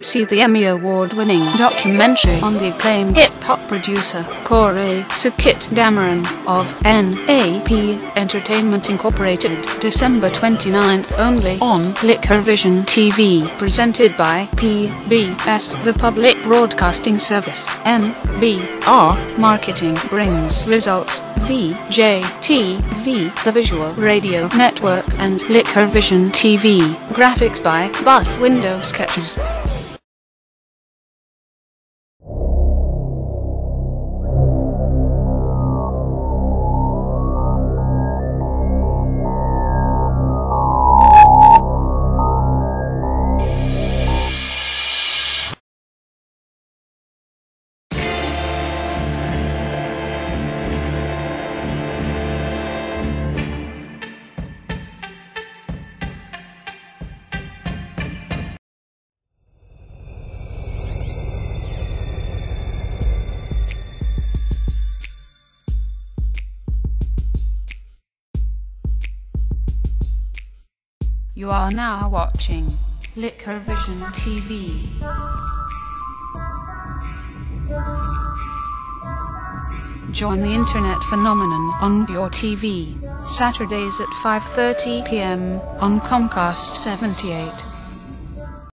See the Emmy Award-winning documentary on the acclaimed hip-hop producer Coreh Circut Dameron of NAP Entertainment Incorporated, December 29th only on Liquorvision TV, presented by PBS The Public Broadcasting Service. MBR Marketing brings results. VJTV The Visual Radio Network and Liquorvision TV. Graphics by Bus Window Sketchez. You are now watching Liquor Vision TV. Join the internet phenomenon on your TV, Saturdays at 5:30 p.m. on Comcast 78.